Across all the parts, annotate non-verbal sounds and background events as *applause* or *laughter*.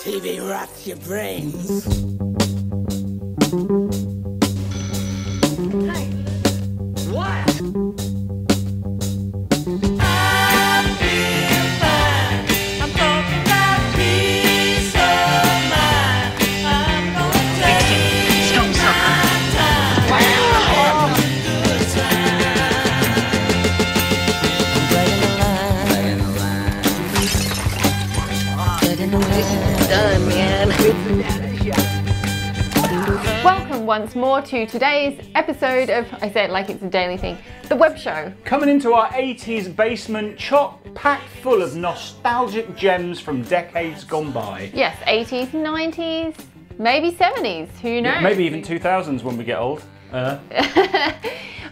TV rots your brains. To today's episode of I say it like it's a daily thing, the web show. Coming into our 80s basement, chock packed full of nostalgic gems from decades gone by. Yes, 80s, 90s, maybe 70s, who knows? Maybe even 2000s when we get old. Uh, *laughs*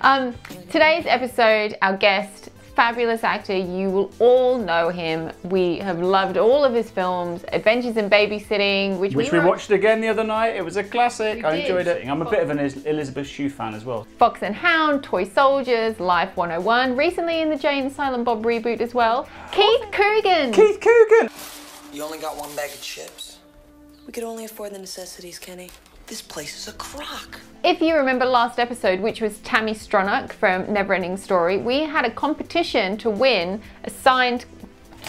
Um, today's episode, our guest, fabulous actor, you will all know him. We have loved all of his films, Adventures in Babysitting, which, which we were- watched again the other night. It was a classic. We I did. enjoyed it. I'm a bit of an Elizabeth Shue fan as well. Fox and Hound, Toy Soldiers, Life 101, recently in the Jay and Silent Bob reboot as well. Keith Coogan. Keith Coogan! You only got one bag of chips? We could only afford the necessities, Kenny. This place is a crock. If you remember last episode, which was Tami Stronach from Neverending Story, we had a competition to win a signed,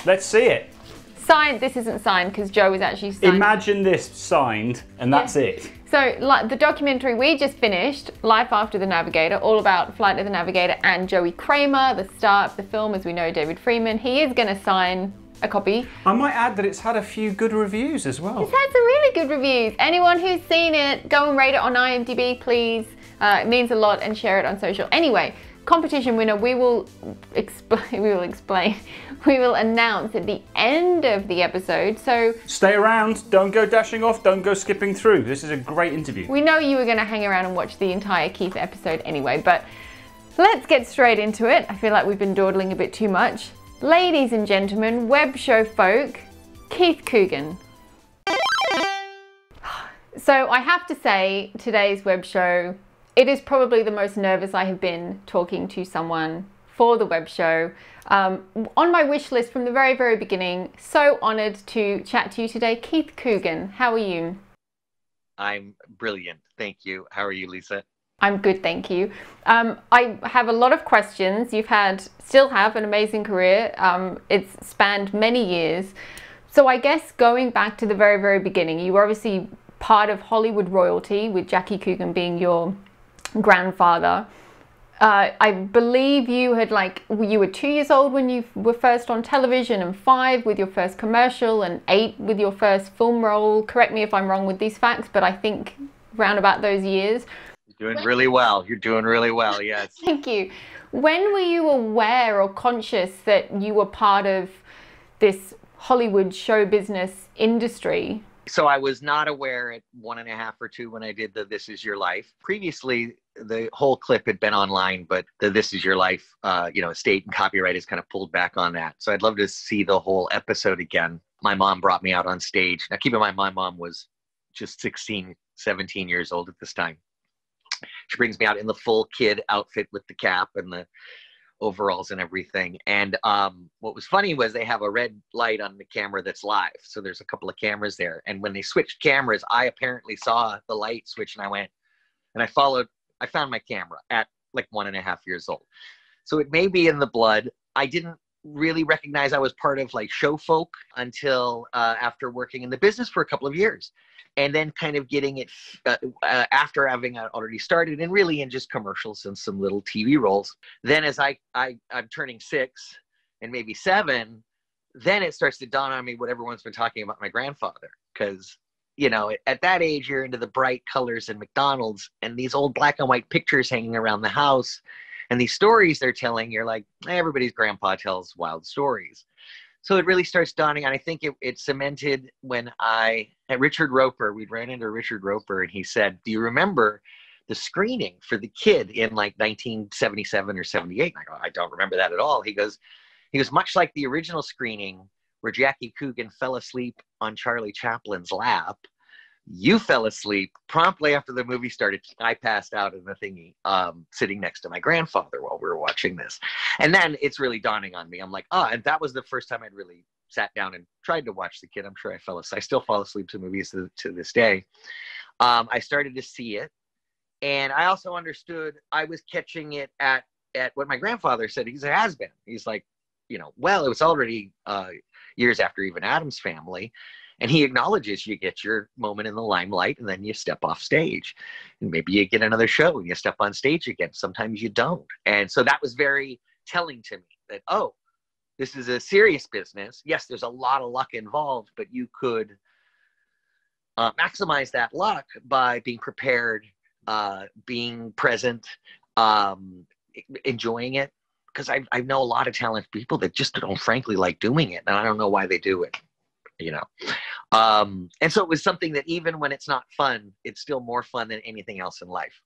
Let's see it. signed, this isn't signed because Joe was actually signed. Imagine this signed, and that's Yeah. it. So, like the documentary we just finished, Life After the Navigator, all about Flight of the Navigator and Joey Cramer, the star of the film, as we know, David Freeman. He is going to sign a copy. I might add that it's had a few good reviews as well. It's had some really good reviews. Anyone who's seen it, go and rate it on IMDb, please. Uh, it means a lot, and share it on social. Anyway, competition winner, we will exp- *laughs* we will explain. *laughs* We will announce at the end of the episode. So Stay around. Don't go dashing off. Don't go skipping through. This is a great interview. We know you were going to hang around and watch the entire Keith episode anyway, but let's get straight into it. I feel like we've been dawdling a bit too much. Ladies and gentlemen, web show folk, Keith Coogan. So I have to say, today's web show, it is probably the most nervous I have been talking to someone for the web show. Um, on my wish list from the very, very beginning, so honored to chat to you today. Keith Coogan, how are you? I'm brilliant. Thank you. How are you, Lisa? I'm good, thank you. Um, I have a lot of questions. You've had, still have an amazing career. Um, it's spanned many years. So I guess going back to the very, very beginning, you were obviously part of Hollywood royalty, with Jackie Coogan being your grandfather. Uh, I believe you had like you were two years old when you were first on television, and five with your first commercial, and eight with your first film role. Correct me if I'm wrong with these facts, but I think round about those years. Doing really well. You're doing really well. *laughs* Yes. Thank you. When were you aware or conscious that you were part of this Hollywood show business industry? So I was not aware at one and a half or two when I did the This Is Your Life. Previously, the whole clip had been online, but the This Is Your Life, uh, you know, state and copyright has kind of pulled back on that. So I'd love to see the whole episode again. My mom brought me out on stage. Now, keep in mind, my mom was just 16, 17 years old at this time. She brings me out in the full kid outfit with the cap and the overalls and everything. And um, what was funny was they have a red light on the camera that's live. So there's a couple of cameras there. And when they switched cameras, I apparently saw the light switch and I went and I followed, I found my camera at like one and a half years old. So it may be in the blood. I didn't really recognize I was part of like show folk until uh, after working in the business for a couple of years. And then kind of getting it uh, uh, after having uh, already started and really in just commercials and some little TV roles. Then as I, I I'm turning six and maybe seven, then it starts to dawn on me what everyone's been talking about my grandfather. Because, you know, at that age, you're into the bright colors and McDonald's and these old black and white pictures hanging around the house and these stories they're telling. You're like, "Eh, everybody's grandpa tells wild stories. So it really starts dawning on. I think it, it cemented when I, at Richard Roper, we'd ran into Richard Roper and he said, Do you remember the screening for the kid in like 1977 or 78? And I go, I don't remember that at all. He goes, he goes, much like the original screening where Jackie Coogan fell asleep on Charlie Chaplin's lap, you fell asleep promptly after the movie started. I passed out in the thingy, um, sitting next to my grandfather while we were watching this. And then it's really dawning on me. I'm like, oh, and that was the first time I'd really sat down and tried to watch the kid. I'm sure I fell asleep. I still fall asleep to movies to, to this day. Um, I started to see it, and I also understood I was catching it at at what my grandfather said. He's a has been. He's like, you know, well, it was already uh, years after even Addams Family, and he acknowledges you get your moment in the limelight, and then you step off stage, and maybe you get another show and you step on stage again. Sometimes you don't, and so that was very telling to me that oh this is a serious business. Yes, there's a lot of luck involved, but you could uh, maximize that luck by being prepared, uh, being present, um, enjoying it. Because I, I know a lot of talented people that just don't frankly like doing it, and I don't know why they do it. You know, um, and so it was something that even when it's not fun, it's still more fun than anything else in life.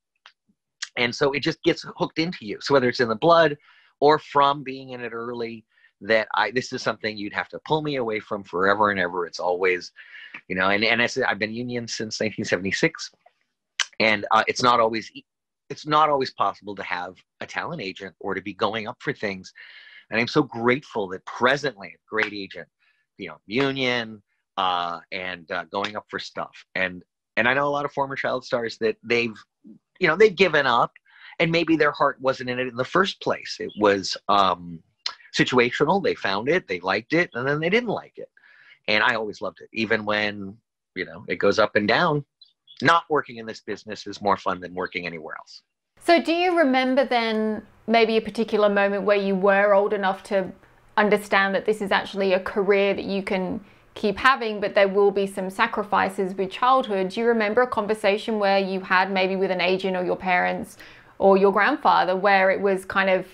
And so it just gets hooked into you. So whether it's in the blood or from being in it early, that I this is something you'd have to pull me away from forever and ever. It's always, you know, and and I said I've been union since 1976, and uh, it's not always it's not always possible to have a talent agent or to be going up for things. And I'm so grateful that presently, a great agent, you know, union uh, and uh, going up for stuff. And and I know a lot of former child stars that they've, you know, they've given up, and maybe their heart wasn't in it in the first place. It was. Um, situational. They found it, they liked it, and then they didn't like it. And I always loved it, even when you know it goes up and down. Not working in this business is more fun than working anywhere else. So, do you remember then maybe a particular moment where you were old enough to understand that this is actually a career that you can keep having, but there will be some sacrifices with childhood? Do you remember a conversation where you had maybe with an agent or your parents or your grandfather where it was kind of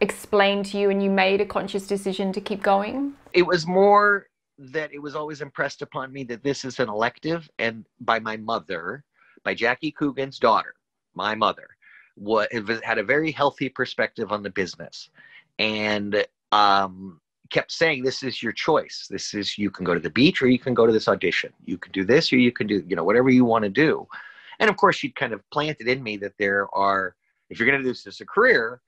explained to you and you made a conscious decision to keep going? It was more that it was always impressed upon me that this is an elective and by my mother, by Jackie Coogan's daughter, my mother, what had a very healthy perspective on the business and um, kept saying this is your choice this is you can go to the beach or you can go to this audition you can do this or you can do you know whatever you want to do and of course she'd kind of planted in me that there are if you're going to do this as a career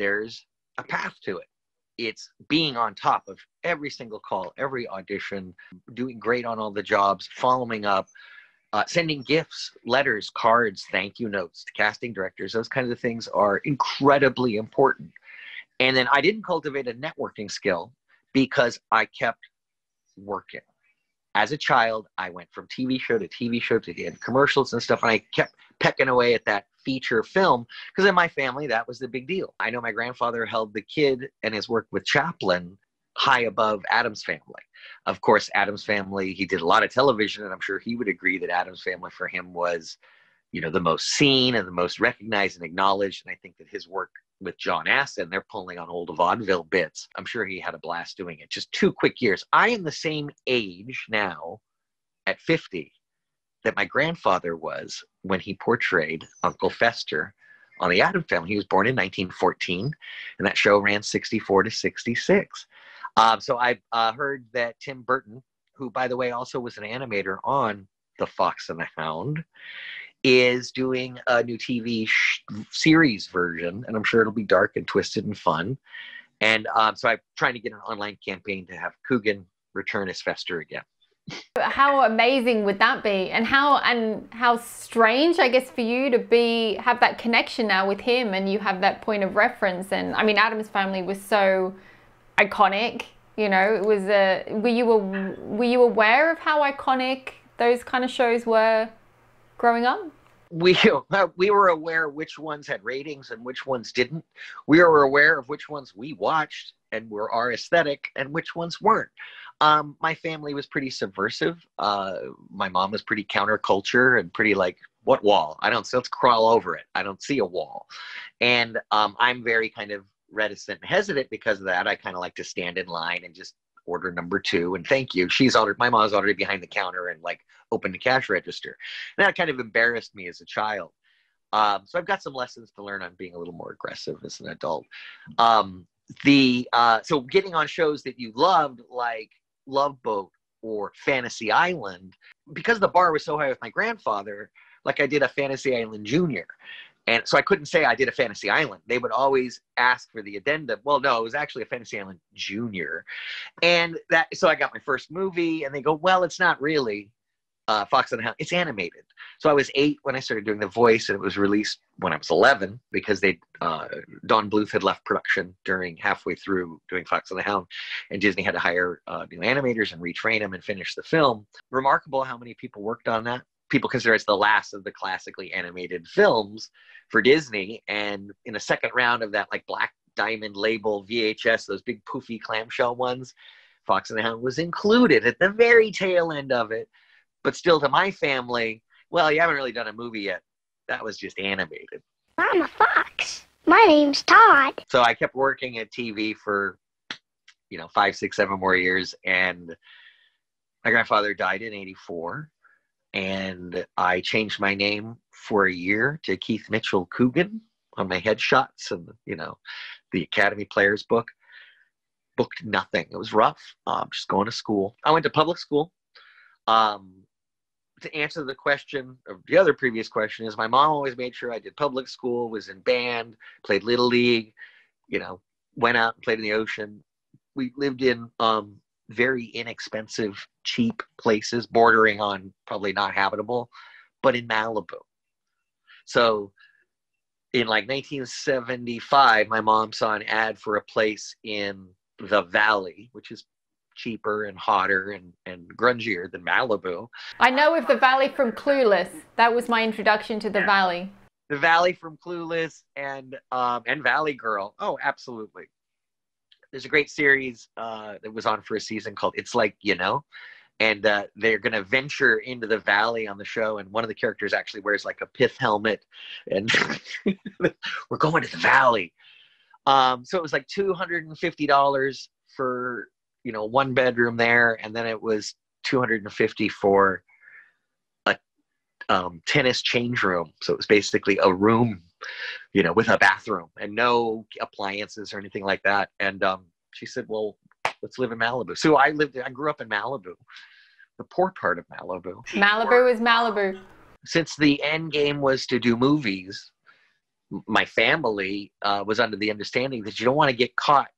there's a path to it. It's being on top of every single call, every audition, doing great on all the jobs, following up, uh, sending gifts, letters, cards, thank you notes to casting directors. Those kinds of things are incredibly important. And then I didn't cultivate a networking skill because I kept working. As a child, I went from TV show to TV show to the commercials and stuff, and I kept pecking away at that feature film because in my family that was the big deal. I know my grandfather held the kid and his work with Chaplin high above Addams Family. Of course, Addams Family, he did a lot of television, and I'm sure he would agree that Addams Family for him was, you know, the most seen and the most recognized and acknowledged. And I think that his work with John Astin, they're pulling on old vaudeville bits. I'm sure he had a blast doing it. Just two quick years. I am the same age now at 50 that my grandfather was when he portrayed Uncle Fester on the adam Family. He was born in 1914, and that show ran 64 to 66. Um, so I uh, heard that Tim Burton, who by the way also was an animator on The Fox and the Hound, is doing a new TV sh- series version, and I'm sure it'll be dark and twisted and fun. And um, so I'm trying to get an online campaign to have Coogan return as Fester again. How amazing would that be? And how and how strange, I guess, for you to be have that connection now with him, and you have that point of reference. And I mean, Addams Family was so iconic. You know, it was a. Were you were you aware of how iconic those kind of shows were growing up? we *laughs* we were aware which ones had ratings and which ones didn't. We were aware of which ones we watched and were our aesthetic and which ones weren't. Um, my family was pretty subversive. Uh, my mom was pretty counterculture and pretty like, what wall? I don't. Let's crawl over it. I don't see a wall, and um, I'm very kind of reticent and hesitant because of that. I kind of like to stand in line and just order number two and thank you. She's already my mom's already behind the counter and like open the cash register. And that kind of embarrassed me as a child. Um, so I've got some lessons to learn on being a little more aggressive as an adult. Um, the uh, so getting on shows that you loved like Love Boat or Fantasy Island, because the bar was so high with my grandfather, like I did a Fantasy Island Junior. And so I couldn't say I did a Fantasy Island. They would always ask for the addendum. Well, no, it was actually a Fantasy Island Junior. And that, so I got my first movie, and they go, well, it's not really uh, Fox and the Hound. It's animated. So I was eight when I started doing the voice, and it was released when I was 11 because they uh, Don Bluth had left production during halfway through doing Fox and the Hound, and Disney had to hire uh, new animators and retrain them and finish the film. Remarkable how many people worked on that. People consider it's the last of the classically animated films for Disney, and in the second round of that like Black Diamond label VHS, those big poofy clamshell ones, Fox and the Hound was included at the very tail end of it but still to my family, well, you haven't really done a movie yet. That was just animated. I'm a fox. My name's Todd. So I kept working at TV for, you know, five, six, seven more years. And my grandfather died in 84. And I changed my name for a year to Keith Mitchell Coogan on my headshots and, you know, the Academy Players book. Booked nothing. It was rough. Um, just going to school. I went to public school. Um, to answer the question of the other previous question is my mom always made sure I did public school, was in band, played little league, you know, went out and played in the ocean. We lived in um, very inexpensive, cheap places, bordering on probably not habitable, but in Malibu. So in like 1975, my mom saw an ad for a place in the Valley, which is cheaper and hotter and, and grungier than Malibu. I know of the Valley from Clueless. That was my introduction to the Valley. The Valley from Clueless and um, and Valley Girl. Oh, absolutely. There's a great series uh, that was on for a season called It's Like You Know. And uh, they're going to venture into the valley on the show. And one of the characters actually wears like a pith helmet. And *laughs* we're going to the valley. Um, so it was like $250 for you know one bedroom there and then it was 250 for a um, tennis change room so it was basically a room you know with a bathroom and no appliances or anything like that. And um, she said well let's live in malibu. So i lived i grew up in malibu the poor part of malibu. Malibu is malibu. Since the end game was to do movies my family uh, was under the understanding that you don't want to get caught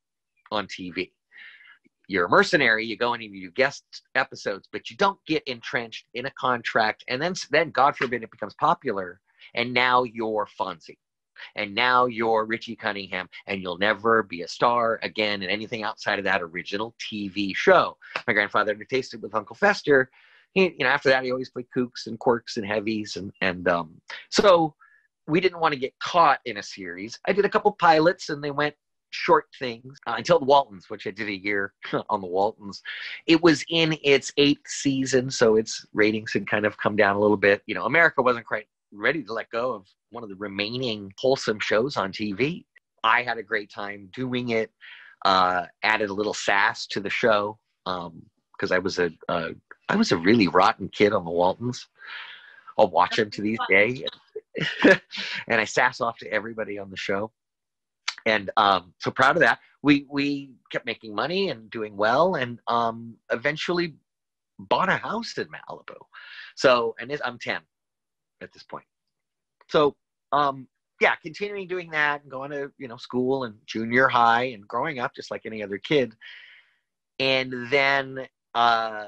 on tv you're a mercenary you go in and you do guest episodes but you don't get entrenched in a contract. And then then god forbid it becomes popular and now you're fonzie and now you're richie cunningham and you'll never be a star again in anything outside of that original tv show my grandfather had tasted with uncle fester he, you know after that he always played kooks and quirks and heavies and and um so we didn't want to get caught in a series i did a couple pilots and they went short things uh, until the Waltons, which I did a year *laughs* on the Waltons. It was in its eighth season, so its ratings had kind of come down a little bit. You know, America wasn't quite ready to let go of one of the remaining wholesome shows on TV. I had a great time doing it. Uh, added a little sass to the show because um, I was a uh, I was a really rotten kid on the Waltons. I'll watch them to these days, *laughs* and I sass off to everybody on the show and um, so proud of that. We we kept making money and doing well, and um, eventually bought a house in Malibu. So, and I'm ten at this point. So, um, yeah, continuing doing that and going to you know school and junior high and growing up just like any other kid, and then uh,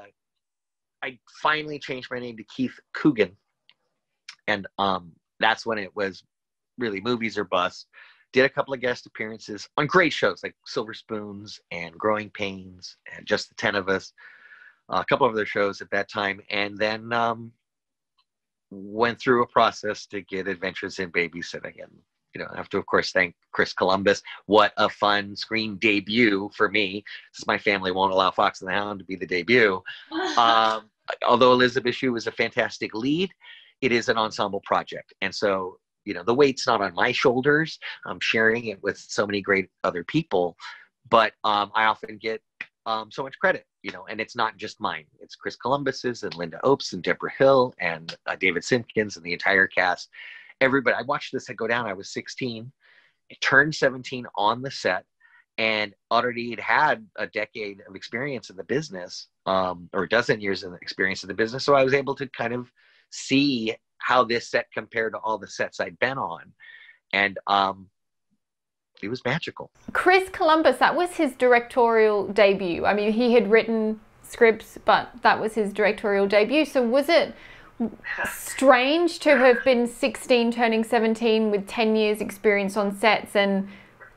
I finally changed my name to Keith Coogan, and um, that's when it was really movies or bust. Did a couple of guest appearances on great shows like Silver Spoons and Growing Pains and Just the Ten of Us, a couple of other shows at that time, and then um, went through a process to get Adventures in Babysitting. And you know, I have to of course thank Chris Columbus. What a fun screen debut for me, since my family won't allow Fox and the Hound to be the debut. *laughs* Um, although Elizabeth Shue was a fantastic lead, it is an ensemble project, and so you know the weight's not on my shoulders i'm sharing it with so many great other people but um, i often get um, so much credit you know and it's not just mine. It's chris columbus's and Lynda Obst and Debra Hill and uh, David Simkins and the entire cast. Everybody i watched this go down. I was 16 I turned 17 on the set and already had had a decade of experience in the business um, or a dozen years of experience in the business. So i was able to kind of see how this set compared to all the sets I'd been on, and um, it was magical. Chris Columbus, that was his directorial debut. I mean, he had written scripts, but that was his directorial debut. So was it strange to have been 16 turning 17 with 10 years experience on sets and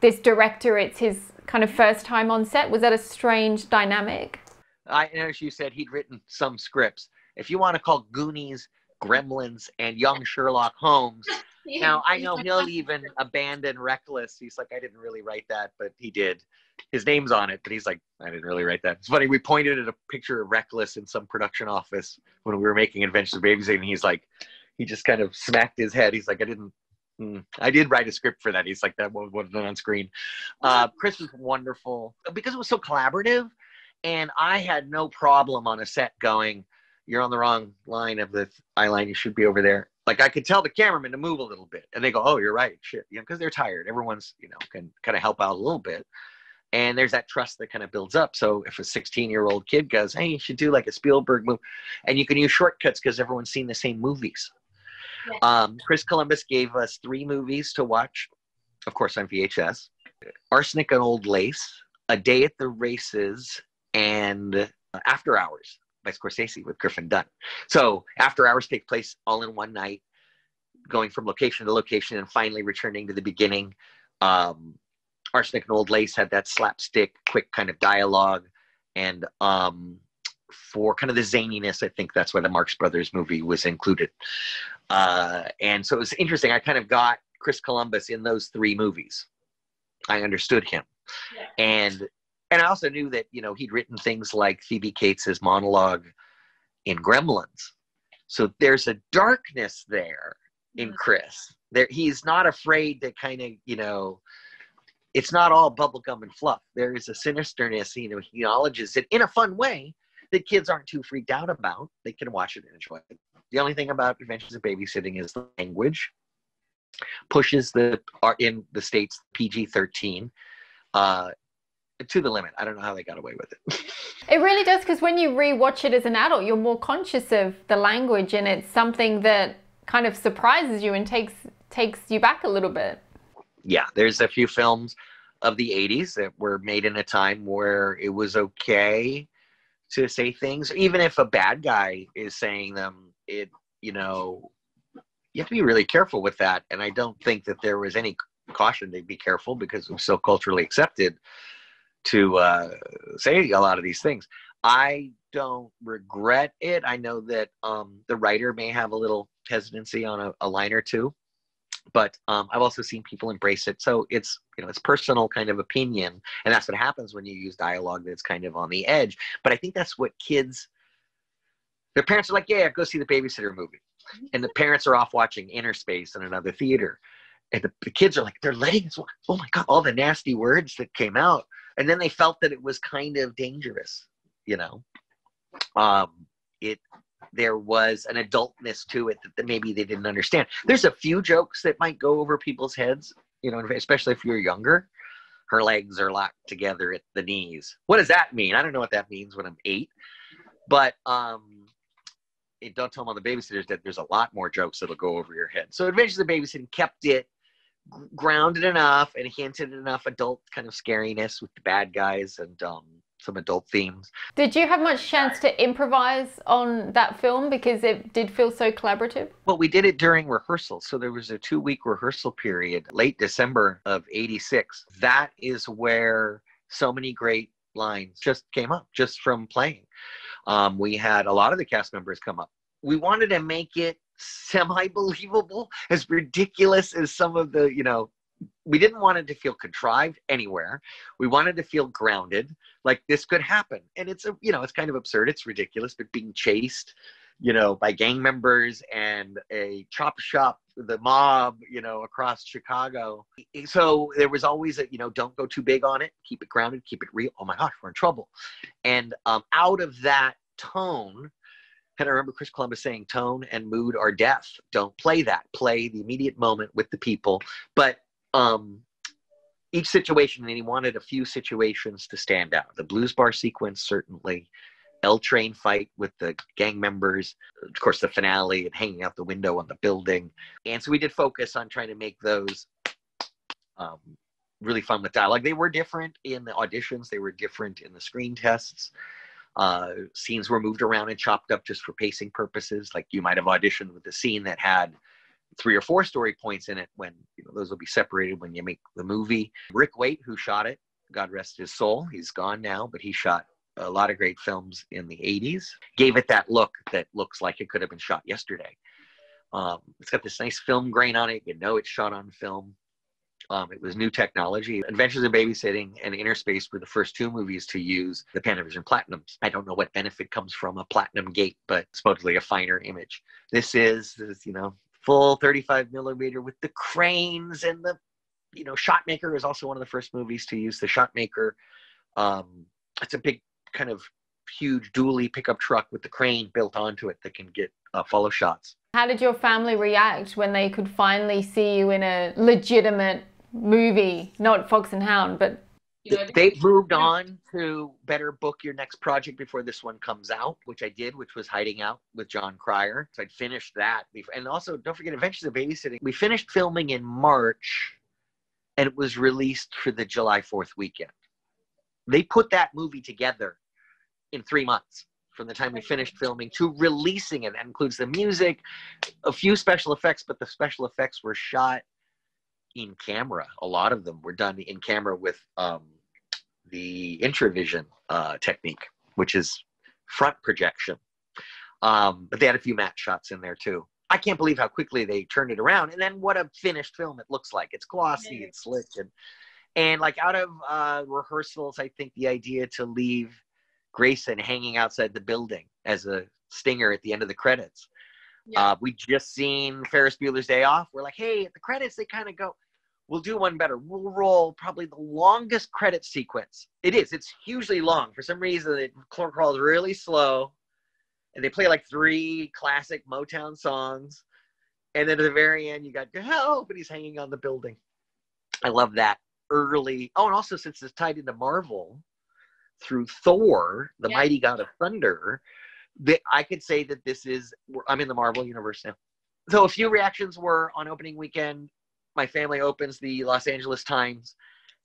this director it's his kind of first time on set was that a strange dynamic I know you said he'd written some scripts. If you want to call Goonies, Gremlins, and Young Sherlock Holmes, now I *laughs* know he'll even abandon Reckless. He's like, I didn't really write that, but he did. His name's on it, but he's like, I didn't really write that. It's funny. We pointed at a picture of Reckless in some production office when we were making Adventures of Babysitting, and he's like, he just kind of smacked his head. He's like, I didn't. mm, I did write a script for that. He's like, that wa- wasn't on screen. Uh, Chris was wonderful because it was so collaborative and I had no problem on a set going, "You're on the wrong line of the eye line. You should be over there." Like I could tell the cameraman to move a little bit, and they go, "Oh, you're right, shit," you know, because they're tired. Everyone's, you know, can kind of help out a little bit, and there's that trust that kind of builds up. So if a 16 year old kid goes, "Hey, you should do like a Spielberg movie," and you can use shortcuts because everyone's seen the same movies. Um, Chris Columbus gave us three movies to watch, of course, on VHS: Arsenic and Old Lace, A Day at the Races, and After Hours by Scorsese with Griffin Dunne. So After Hours take place all in one night, going from location to location and finally returning to the beginning. Um, Arsenic and Old Lace had that slapstick, quick kind of dialogue, and um, for kind of the zaniness, I think that's why the Marx Brothers movie was included. Uh, and so it was interesting. I kind of got Chris Columbus in those three movies. I understood him, and and I also knew that you know he'd written things like Phoebe Cates's monologue in Gremlins. So there's a darkness there in Chris. There he's not afraid to kind of, you know, it's not all bubblegum and fluff. There is a sinisterness, you know, he acknowledges it in a fun way that kids aren't too freaked out about. They can watch it and enjoy it. The only thing about Adventures of Babysitting is the language pushes the are in the states PG thirteen uh, to the limit. I don't know how they got away with it. *laughs* It really does because when you rewatch it as an adult, you're more conscious of the language, and it's something that kind of surprises you and takes takes you back a little bit. yeah, there's a few films of the 80s that were made in a time where it was okay to say things even if a bad guy is saying them it you know you have to be really careful with that and i don't think that there was any caution to be careful because it was so culturally accepted to uh, say a lot of these things i don't regret it i know that um, the writer may have a little hesitancy on a, a line or two but um, I've also seen people embrace it. So it's you know it's personal kind of opinion, and that's what happens when you use dialogue that's kind of on the edge. But I think that's what kids, their parents are like, yeah, go see the babysitter movie, and the parents are off watching Inner Space in another theater, and the, the kids are like, they're letting us. Oh my god, all the nasty words that came out, and then they felt that it was kind of dangerous, you know. Um, it there was an adultness to it that, maybe they didn't understand. There's a few jokes that might go over people's heads, you know, especially if you're younger. Her legs are locked together at the knees. What does that mean? I don't know what that means when I'm eight. But um, don't tell them the babysitters that there's a lot more jokes that'll go over your head. So Adventures of Babysitting kept it grounded enough and hinted enough adult kind of scariness with the bad guys and um, some adult themes. Did you have much chance to improvise on that film because it did feel so collaborative? Well, we did it during rehearsal. So there was a two week rehearsal period, late December of 86. That is where so many great lines just came up just from playing. Um, we had a lot of the cast members come up. We wanted to make it semi believable, as ridiculous as some of the, you know, we didn't want it to feel contrived anywhere. We wanted to feel grounded, like this could happen. And it's a, you know, it's kind of absurd. It's ridiculous, but being chased, you know, by gang members and a chop shop, the mob, you know, across Chicago. So there was always a, you know, don't go too big on it. Keep it grounded. Keep it real. Oh my gosh, we're in trouble. And um, out of that tone, and I remember Chris Columbus saying, tone and mood are death. Don't play that. Play the immediate moment with the people. But um, each situation, and he wanted a few situations to stand out. The blues bar sequence, certainly. L train fight with the gang members, of course, the finale and hanging out the window on the building. And so we did focus on trying to make those um, really fun with dialogue. They were different in the auditions, they were different in the screen tests. Uh, scenes were moved around and chopped up just for pacing purposes. Like you might have auditioned with a scene that had three or four story points in it when you know those will be separated when you make the movie. Ric Waite, who shot it, God rest his soul, he's gone now, but he shot a lot of great films in the 80s, gave it that look that looks like it could have been shot yesterday. Um, it's got this nice film grain on it. You know it's shot on film. Um, it was new technology. Adventures in Babysitting and Innerspace were the first two movies to use the Panavision Platinums. I don't know what benefit comes from a platinum gate, but supposedly a finer image. This is, this, you know, full 35 millimeter with the cranes and the, you know, Shotmaker is also one of the first movies to use the Shotmaker. Um, it's a big kind of huge dually pickup truck with the crane built onto it that can get uh, follow shots. How did your family react when they could finally see you in a legitimate movie, not Fox and Hound, but you know, they moved on to better book your next project before this one comes out, which I did, which was Hiding Out with Jon Cryer. So I'd finished that. Before, and also, don't forget Adventures of Babysitting. We finished filming in March and it was released for the July 4th weekend. They put that movie together in three months from the time we finished filming to releasing it. That includes the music, a few special effects, but the special effects were shot in camera. A lot of them were done in camera with um, the Introvision uh, technique, which is front projection. Um, but they had a few matte shots in there too. I can't believe how quickly they turned it around. And then what a finished film it looks like. It's glossy, it's slick, and and like out of uh, rehearsals, I think the idea to leave Grayson hanging outside the building as a stinger at the end of the credits. Yeah. Uh, we just seen Ferris Bueller's Day Off. We're like, hey, at the credits they kind of go. We'll do one better. We'll roll probably the longest credit sequence. It is. It's hugely long. For some reason, it crawls really slow, and they play like three classic Motown songs, and then at the very end, you got help, and he's hanging on the building. I love that early. Oh, and also since it's tied into Marvel through Thor, the yeah. mighty god of thunder, that I could say that this is. I'm in the Marvel universe now. So a few reactions were on opening weekend my family opens the Los Angeles Times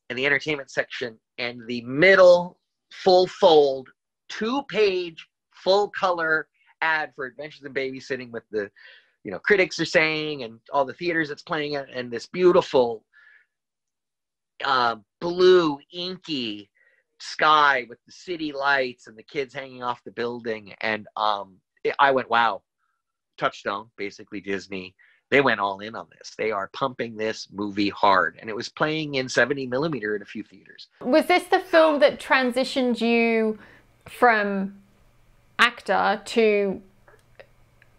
and the entertainment section, and the middle full fold, two page, full color ad for Adventures in Babysitting with the, you know, critics are saying and all the theaters it's playing at, and this beautiful uh, blue, inky sky with the city lights and the kids hanging off the building. And um, it, I went, wow, Touchstone, basically Disney they went all in on this. They are pumping this movie hard, and it was playing in 70 millimeter in a few theaters. Was this the film that transitioned you from actor to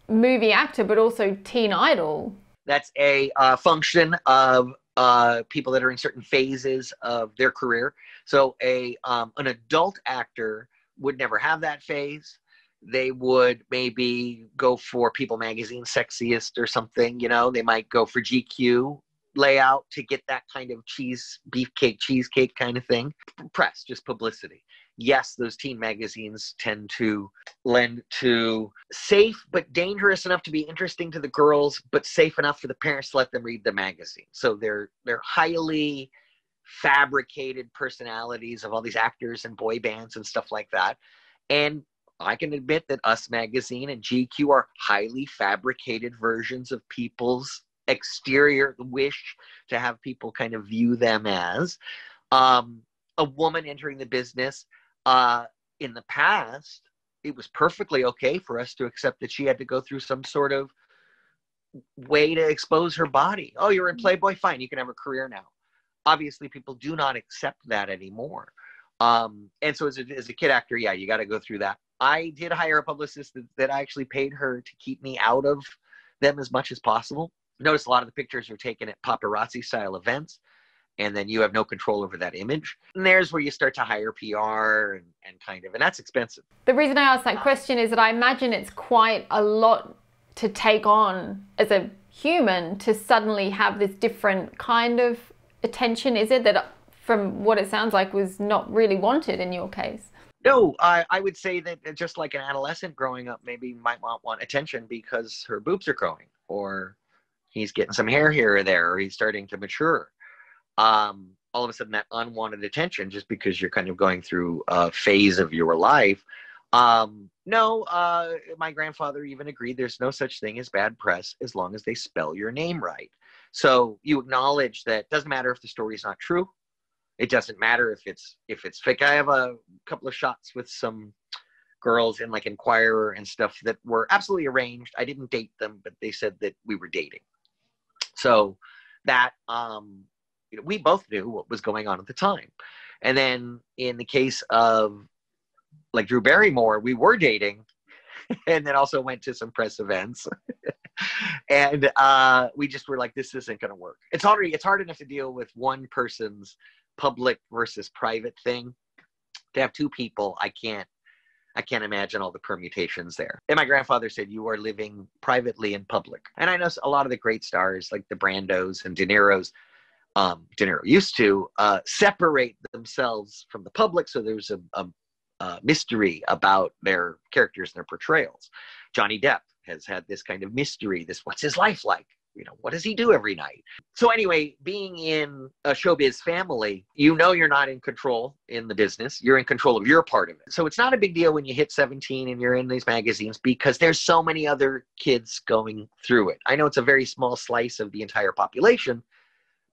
movie actor, but also teen idol? That's a uh, function of uh, people that are in certain phases of their career. So, a um, an adult actor would never have that phase they would maybe go for People Magazine sexiest or something. You know, they might go for GQ layout to get that kind of cheese beefcake cheesecake kind of thing. Press, just publicity. Yes, those teen magazines tend to lend to safe but dangerous enough to be interesting to the girls, but safe enough for the parents to let them read the magazine. So they're they're highly fabricated personalities of all these actors and boy bands and stuff like that. And I can admit that Us Magazine and GQ are highly fabricated versions of people's exterior wish to have people kind of view them as. Um, a woman entering the business uh, in the past, it was perfectly okay for us to accept that she had to go through some sort of way to expose her body. Oh, you're in Playboy? Fine, you can have a career now. Obviously, people do not accept that anymore. Um, and so, as a, as a kid actor, yeah, you got to go through that I did hire a publicist that, that I actually paid her to keep me out of them as much as possible. Notice a lot of the pictures are taken at paparazzi style events, and then you have no control over that image. And there's where you start to hire PR and, and kind of, and that's expensive. The reason I asked that question is that I imagine it's quite a lot to take on as a human to suddenly have this different kind of attention. Is it that, from what it sounds like, was not really wanted in your case? No, I, I would say that just like an adolescent growing up, maybe might want, want attention because her boobs are growing, or he's getting some hair here or there, or he's starting to mature. Um, all of a sudden, that unwanted attention, just because you're kind of going through a phase of your life. Um, no, uh, my grandfather even agreed there's no such thing as bad press as long as they spell your name right. So you acknowledge that doesn't matter if the story is not true it doesn't matter if it's if it's fake. I have a couple of shots with some girls in like Inquirer and stuff that were absolutely arranged. I didn't date them, but they said that we were dating. So that um, you know, we both knew what was going on at the time. And then in the case of like Drew Barrymore, we were dating, *laughs* and then also went to some press events. *laughs* and uh, we just were like, this isn't going to work. It's already it's hard enough to deal with one person's public versus private thing. To have two people, I can't I can't imagine all the permutations there. And my grandfather said, You are living privately in public. And I know a lot of the great stars, like the Brandos and De Niro's, um, De Niro used to uh, separate themselves from the public. So there's a, a, a mystery about their characters and their portrayals. Johnny Depp has had this kind of mystery this what's his life like? You know, what does he do every night? So anyway, being in a showbiz family, you know you're not in control in the business. You're in control of your part of it. So it's not a big deal when you hit 17 and you're in these magazines because there's so many other kids going through it. I know it's a very small slice of the entire population,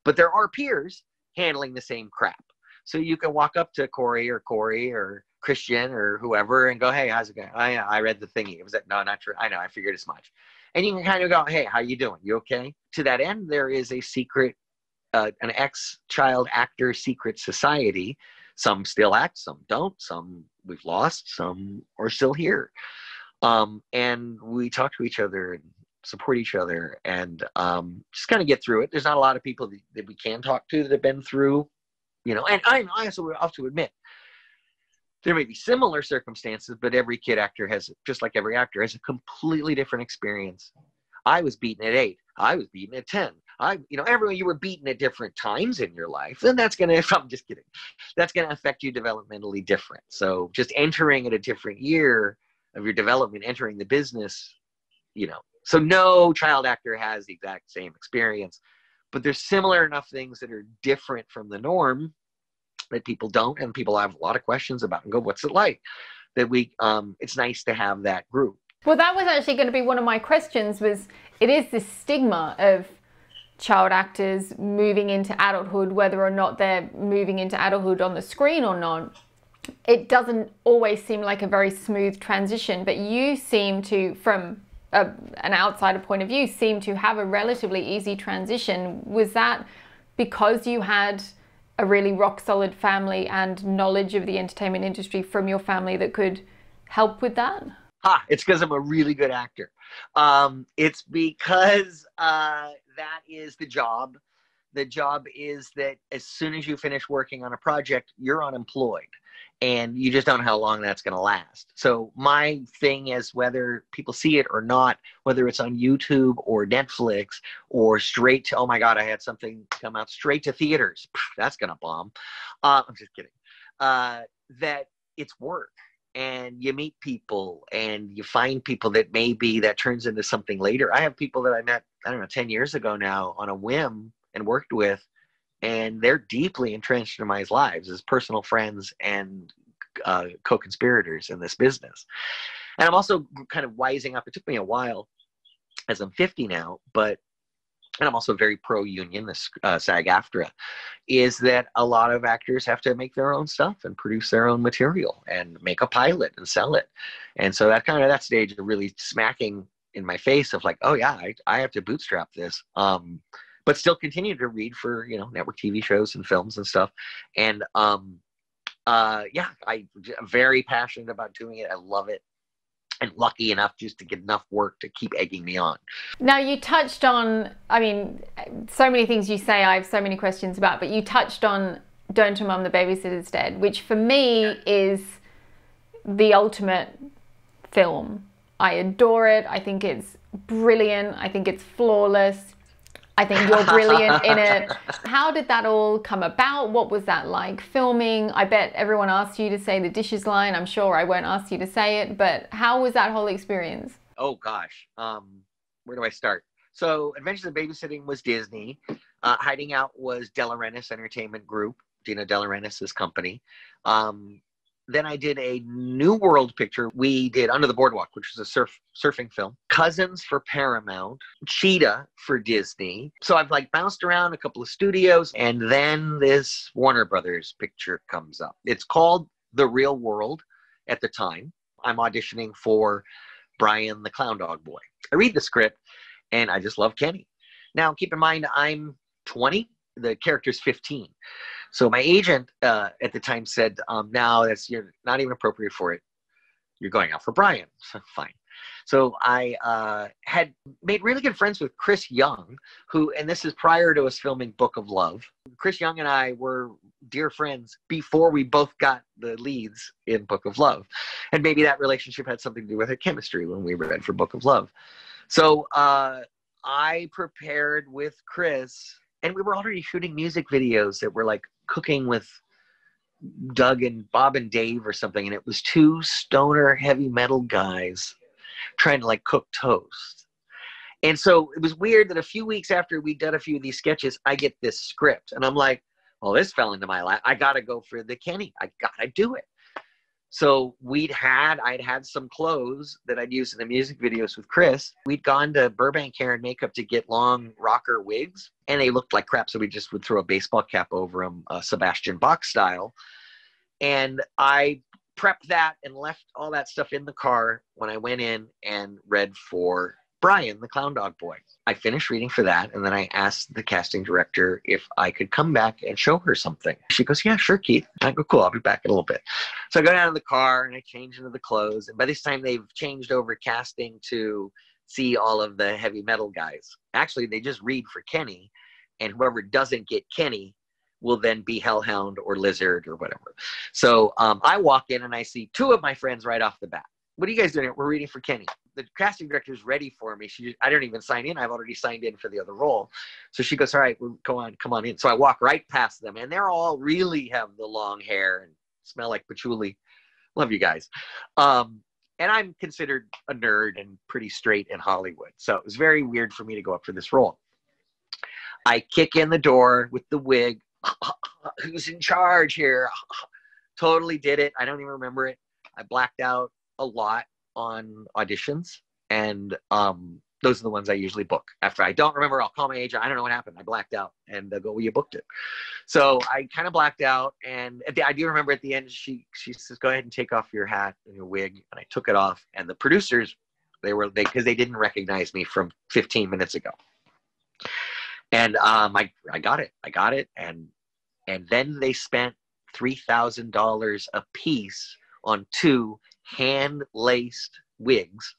but there are peers handling the same crap. So you can walk up to Corey or Corey or Christian or whoever and go, "Hey, how's it going?" I I read the thingy. It was that no, not true. I know. I figured as much and you can kind of go, "Hey, how you doing? You okay?" To that end, there is a secret, uh, an ex-child actor secret society. Some still act, some don't. Some we've lost, some are still here, um, and we talk to each other and support each other, and um, just kind of get through it. There's not a lot of people that, that we can talk to that have been through, you know. And I, I also have to admit, there may be similar circumstances, but every kid actor has, just like every actor, has a completely different experience. I was beaten at eight. I was beaten at 10. I, you know, everyone you were beaten at different times in your life. Then that's going *laughs* to, I'm just kidding, that's going to affect you developmentally different. So just entering at a different year of your development, entering the business, you know, so no child actor has the exact same experience, but there's similar enough things that are different from the norm that people don't and people have a lot of questions about and go what's it like? that we um, it's nice to have that group. Well that was actually going to be one of my questions was it is this stigma of child actors moving into adulthood whether or not they're moving into adulthood on the screen or not. It doesn't always seem like a very smooth transition but you seem to from a, an outsider point of view seem to have a relatively easy transition. Was that because you had a really rock solid family and knowledge of the entertainment industry from your family that could help with that? Ha! It's because I'm a really good actor. Um, it's because uh, that is the job. The job is that as soon as you finish working on a project, you're unemployed and you just don't know how long that's going to last. So my thing is whether people see it or not, whether it's on YouTube or Netflix or straight to oh my god, I had something come out straight to theaters. That's going to bomb. Uh, I'm just kidding. Uh, that it's work and you meet people and you find people that maybe that turns into something later. I have people that I met I don't know 10 years ago now on a whim and worked with and they're deeply entrenched in my lives as personal friends and uh, co-conspirators in this business. And I'm also kind of wising up. It took me a while, as I'm 50 now, but and I'm also very pro-union. This uh, SAG-AFTRA is that a lot of actors have to make their own stuff and produce their own material and make a pilot and sell it. And so that kind of that stage of really smacking in my face of like, oh yeah, I, I have to bootstrap this. Um, but still continue to read for you know network TV shows and films and stuff. And um, uh, yeah, I, I'm very passionate about doing it. I love it. And lucky enough just to get enough work to keep egging me on. Now, you touched on, I mean, so many things you say I have so many questions about, but you touched on Don't Tell Mum the Babysitter's Dead, which for me is the ultimate film. I adore it. I think it's brilliant. I think it's flawless. I think you're brilliant in it. *laughs* How did that all come about? What was that like filming? I bet everyone asked you to say the dishes line. I'm sure I won't ask you to say it, but how was that whole experience? Oh gosh, um, where do I start? So Adventures of Babysitting was Disney. Uh, Hiding Out was De Laurentiis Entertainment Group, Dino De company. Um, then I did a New World picture. We did Under the Boardwalk, which was a surf surfing film. Cousins for Paramount, Cheetah for Disney. So I've like bounced around a couple of studios, and then this Warner Brothers picture comes up. It's called The Real World at the time. I'm auditioning for Brian the Clown Dog Boy. I read the script, and I just love Kenny. Now, keep in mind, I'm 20. The character's 15. So my agent uh, at the time said, um, "Now that's you're not even appropriate for it. You're going out for Brian." So *laughs* fine. So I uh, had made really good friends with Chris Young, who, and this is prior to us filming Book of Love. Chris Young and I were dear friends before we both got the leads in Book of Love, and maybe that relationship had something to do with our chemistry when we read for Book of Love. So uh, I prepared with Chris, and we were already shooting music videos that were like cooking with Doug and Bob and Dave or something, and it was two stoner heavy metal guys trying to like cook toast. And so it was weird that a few weeks after we'd done a few of these sketches, I get this script, and I'm like, "Well, this fell into my lap. I got to go for the Kenny. I got to do it." So we'd had, I'd had some clothes that I'd used in the music videos with Chris. We'd gone to Burbank Hair and Makeup to get long rocker wigs, and they looked like crap. So we just would throw a baseball cap over them, uh, Sebastian Bach style. And I prepped that and left all that stuff in the car when I went in and read for Brian, the clown dog boy. I finished reading for that, and then I asked the casting director if I could come back and show her something. She goes, Yeah, sure, Keith. I go, Cool, I'll be back in a little bit. So I go down to the car and I change into the clothes. And by this time, they've changed over casting to see all of the heavy metal guys. Actually, they just read for Kenny, and whoever doesn't get Kenny will then be Hellhound or Lizard or whatever. So um, I walk in and I see two of my friends right off the bat. What are you guys doing? We're reading for Kenny. The casting director is ready for me. She, I don't even sign in. I've already signed in for the other role. So she goes, "All right, well, come on, come on in." So I walk right past them, and they're all really have the long hair and smell like patchouli. Love you guys. Um, and I'm considered a nerd and pretty straight in Hollywood. So it was very weird for me to go up for this role. I kick in the door with the wig. *laughs* Who's in charge here? *laughs* totally did it. I don't even remember it. I blacked out a lot on auditions, and um, those are the ones I usually book. After I don't remember, I'll call my agent. I don't know what happened. I blacked out, and they'll go, "Well, you booked it." So I kind of blacked out, and the, I do remember at the end, she she says, "Go ahead and take off your hat and your wig," and I took it off, and the producers, they were they because they didn't recognize me from 15 minutes ago, and um, I I got it, I got it, and and then they spent three thousand dollars a piece on two hand laced wigs.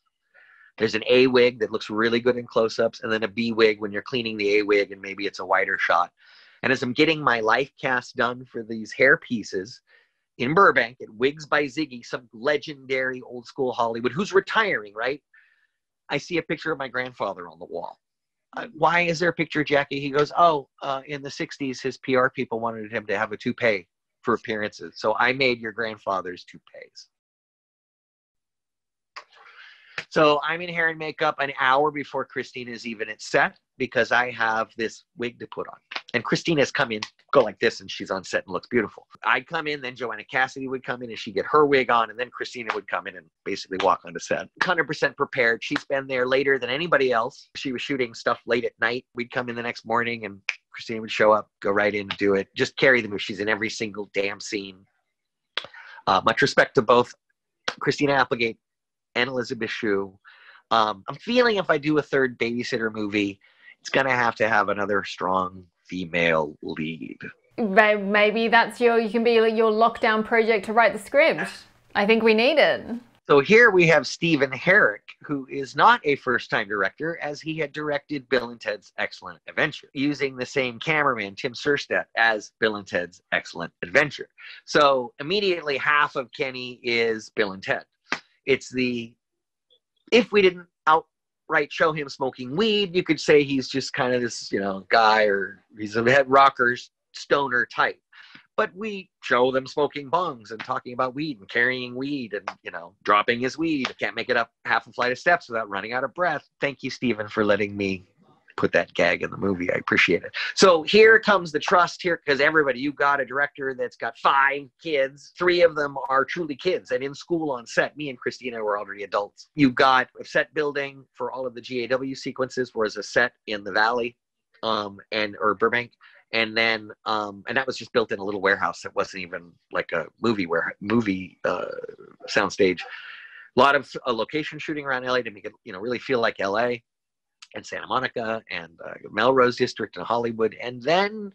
There's an A wig that looks really good in close ups, and then a B wig when you're cleaning the A wig, and maybe it's a wider shot. And as I'm getting my life cast done for these hair pieces in Burbank at Wigs by Ziggy, some legendary old school Hollywood who's retiring, right? I see a picture of my grandfather on the wall. Uh, why is there a picture of Jackie? He goes, Oh, uh, in the 60s, his PR people wanted him to have a toupee for appearances. So I made your grandfather's toupees. So I'm in hair and makeup an hour before Christine is even at set because I have this wig to put on. And Christine has come in, go like this, and she's on set and looks beautiful. I'd come in, then Joanna Cassidy would come in and she'd get her wig on, and then Christina would come in and basically walk onto set. 100% prepared. She's been there later than anybody else. She was shooting stuff late at night. We'd come in the next morning and Christina would show up, go right in, do it, just carry the movie. She's in every single damn scene. Uh, much respect to both Christina Applegate and Elizabeth Shue. Um, I'm feeling if I do a third babysitter movie, it's going to have to have another strong female lead. Maybe that's your, you can be your lockdown project to write the script. *laughs* I think we need it. So here we have Stephen Herek, who is not a first time director, as he had directed Bill and Ted's Excellent Adventure, using the same cameraman, Tim Suhrstedt, as Bill and Ted's Excellent Adventure. So immediately half of Kenny is Bill and Ted. It's the, if we didn't outright show him smoking weed. You could say he's just kind of this, you know, guy or he's a head rocker, stoner type. But we show them smoking bongs and talking about weed and carrying weed and, you know, dropping his weed. Can't make it up half a flight of steps without running out of breath. Thank you, Stephen, for letting me put that gag in the movie. I appreciate it. So here comes the trust here because everybody, you've got a director that's got five kids. Three of them are truly kids and in school on set. Me and Christina were already adults. You've got a set building for all of the GAW sequences, whereas a set in the Valley um, and or Burbank. And then, um, and that was just built in a little warehouse. that wasn't even like a movie where movie uh, soundstage. A lot of uh, location shooting around LA to make it, you know, really feel like LA and Santa Monica and uh, Melrose District and Hollywood. And then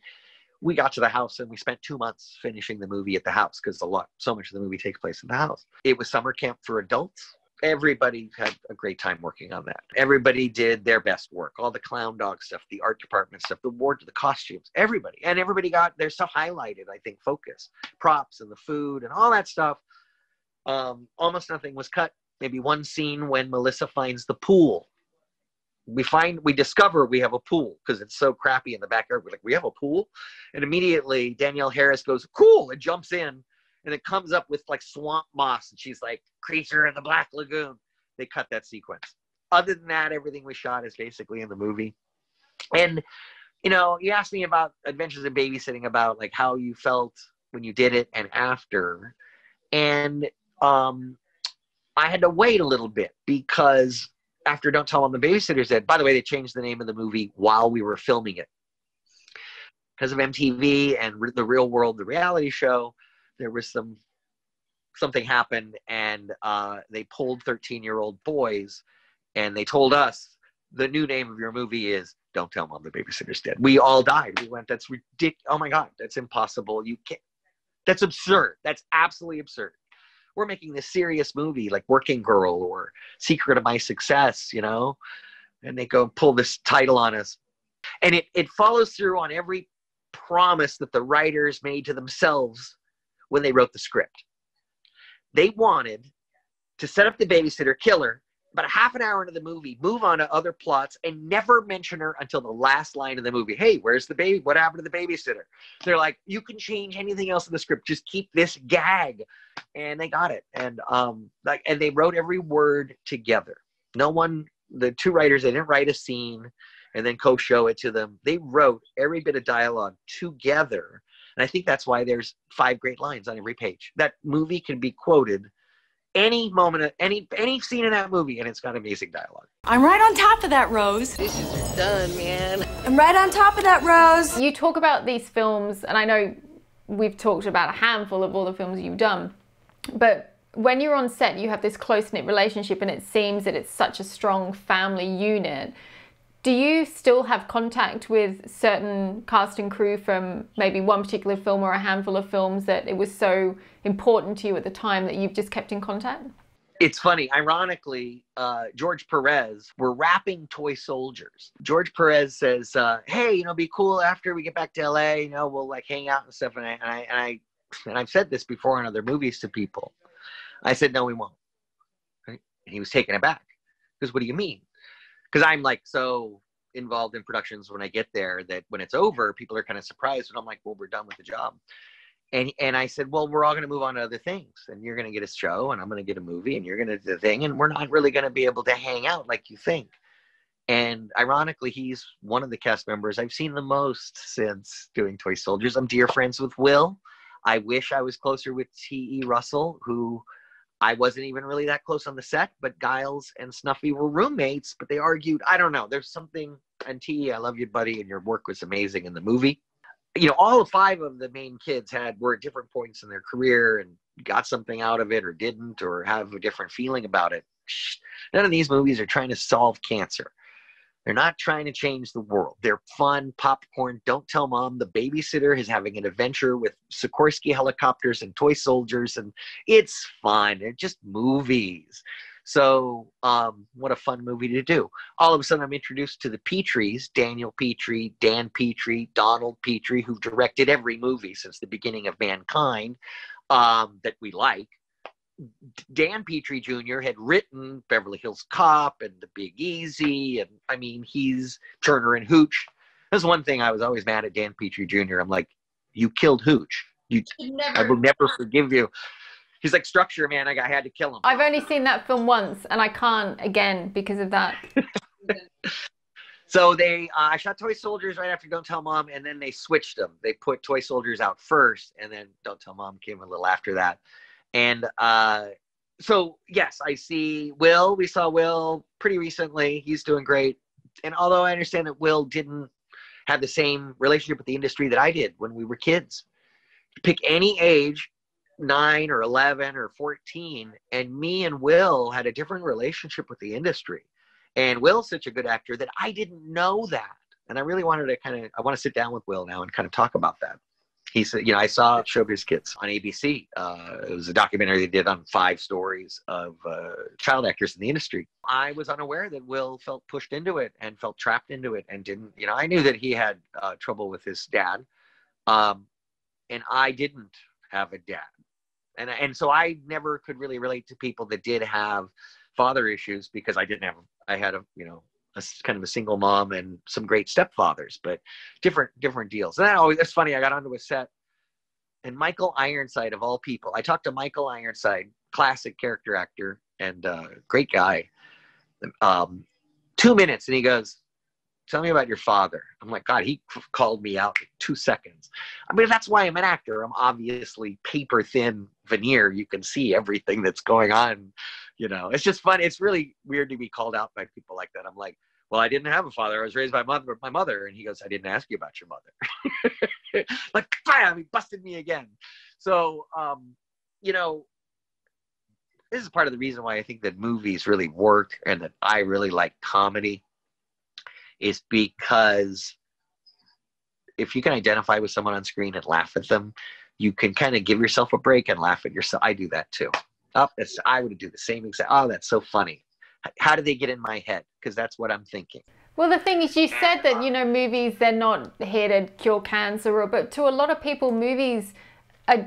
we got to the house and we spent two months finishing the movie at the house because a lot, so much of the movie takes place in the house. It was summer camp for adults. Everybody had a great time working on that. Everybody did their best work. All the clown dog stuff, the art department stuff, the ward, the costumes, everybody. And everybody got their stuff highlighted, I think, focus, props and the food and all that stuff. Um, almost nothing was cut. Maybe one scene when Melissa finds the pool we find we discover we have a pool because it's so crappy in the backyard. We're like, we have a pool, and immediately Danielle Harris goes, "Cool!" and jumps in, and it comes up with like swamp moss, and she's like, "Creature in the Black Lagoon." They cut that sequence. Other than that, everything we shot is basically in the movie. And you know, you asked me about Adventures in Babysitting, about like how you felt when you did it and after, and um, I had to wait a little bit because after Don't Tell Mom the Babysitter's Dead. By the way, they changed the name of the movie while we were filming it. Because of MTV and the real world, the reality show, there was some something happened and uh, they pulled 13 year old boys and they told us the new name of your movie is Don't Tell Mom the Babysitter's Dead. We all died. We went, that's ridiculous. Oh my God, that's impossible. You can't. That's absurd. That's absolutely absurd we're making this serious movie like Working Girl or Secret of My Success, you know, and they go pull this title on us. And it, it follows through on every promise that the writers made to themselves when they wrote the script. They wanted to set up the babysitter killer about a half an hour into the movie, move on to other plots, and never mention her until the last line of the movie. Hey, where's the baby? What happened to the babysitter? They're like, you can change anything else in the script, just keep this gag, and they got it. And um, like, and they wrote every word together. No one, the two writers, they didn't write a scene and then co-show it to them. They wrote every bit of dialogue together. And I think that's why there's five great lines on every page. That movie can be quoted any moment of any any scene in that movie and it's got amazing dialogue. I'm right on top of that rose. This is done man. I'm right on top of that rose. You talk about these films and i know we've talked about a handful of all the films you've done but when you're on set you have this close-knit relationship and it seems that it's such a strong family unit do you still have contact with certain cast and crew from maybe one particular film or a handful of films that it was so important to you at the time that you've just kept in contact? It's funny. Ironically, uh, George Perez, we're wrapping Toy Soldiers. George Perez says, uh, "Hey, you know, be cool after we get back to LA. You know, we'll like hang out and stuff." And I and I and, I, and I've said this before in other movies to people. I said, "No, we won't." Right? And he was taken aback because, "What do you mean?" Because I'm like so involved in productions when I get there that when it's over, people are kind of surprised, and I'm like, well, we're done with the job. And and I said, well, we're all going to move on to other things, and you're going to get a show, and I'm going to get a movie, and you're going to do the thing, and we're not really going to be able to hang out like you think. And ironically, he's one of the cast members I've seen the most since doing Toy Soldiers. I'm dear friends with Wil. I wish I was closer with T.E. Russell, who I wasn't even really that close on the set, but Giles and Snuffy were roommates, but they argued. I don't know. There's something, and T, I love you, buddy, and your work was amazing in the movie. You know, all five of the main kids had were at different points in their career and got something out of it or didn't or have a different feeling about it. None of these movies are trying to solve cancer. They're not trying to change the world. They're fun, popcorn. Don't tell mom the babysitter is having an adventure with Sikorsky helicopters and toy soldiers, and it's fun. They're just movies. So, um, what a fun movie to do. All of a sudden, I'm introduced to the Petries Daniel Petrie, Dan Petrie, Donald Petrie, who directed every movie since the beginning of mankind um, that we like. Dan Petrie Jr. had written Beverly Hills Cop and The Big Easy, and I mean, he's Turner and Hooch. That's one thing I was always mad at Dan Petrie Jr. I'm like, you killed Hooch. You, I will never forgive you. He's like, structure, man. I, got, I had to kill him. I've only seen that film once, and I can't again because of that. *laughs* so they, uh, I shot Toy Soldiers right after Don't Tell Mom, and then they switched them. They put Toy Soldiers out first, and then Don't Tell Mom came a little after that. And uh, so, yes, I see Wil. We saw Wil pretty recently. He's doing great. And although I understand that Wil didn't have the same relationship with the industry that I did when we were kids, pick any age, nine or 11 or 14, and me and Wil had a different relationship with the industry. And Wil's such a good actor that I didn't know that. And I really wanted to kind of, I want to sit down with Wil now and kind of talk about that he said, you know, I saw Showbiz Kids on ABC. Uh, it was a documentary they did on five stories of uh, child actors in the industry. I was unaware that Wil felt pushed into it and felt trapped into it and didn't, you know, I knew that he had uh, trouble with his dad. Um, and I didn't have a dad. And, and so I never could really relate to people that did have father issues because I didn't have, I had a, you know, a, kind of a single mom and some great stepfathers, but different different deals. And that always that's funny. I got onto a set, and Michael Ironside of all people, I talked to Michael Ironside, classic character actor and uh, great guy. Um, two minutes, and he goes, "Tell me about your father." I'm like, God, he called me out in two seconds. I mean, that's why I'm an actor. I'm obviously paper thin veneer. You can see everything that's going on you know it's just fun it's really weird to be called out by people like that i'm like well i didn't have a father. I was raised by mother my mother. And he goes i didn't ask you about your mother. *laughs* Like bam he busted me again. So um you know this is part of the reason why i think that movies really work and that i really like comedy is because if you can identify with someone on screen and laugh at them you can kind of give yourself a break and laugh at yourself. I do that too. Oh, it's, I would do the same exact. Oh, that's so funny. How do they get in my head? Because that's what I'm thinking. Well, the thing is, you said that you know movies they're not here to cure cancer, but to a lot of people, movies are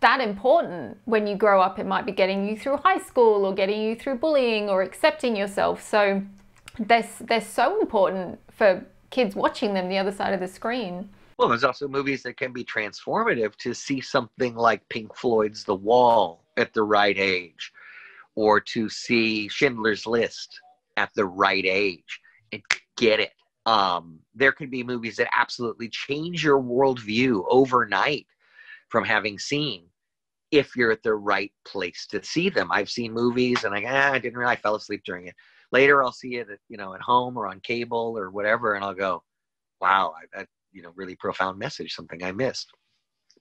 that important. When you grow up, it might be getting you through high school, or getting you through bullying, or accepting yourself. So they're they're so important for kids watching them the other side of the screen. Well, there's also movies that can be transformative to see something like Pink Floyd's The Wall at the right age, or to see Schindler's List at the right age and get it. Um, there can be movies that absolutely change your worldview overnight from having seen if you're at the right place to see them. I've seen movies and I, ah, I didn't really, I fell asleep during it. Later, I'll see it, at, you know, at home or on cable or whatever, and I'll go, wow, I, that you know really profound message, something I missed.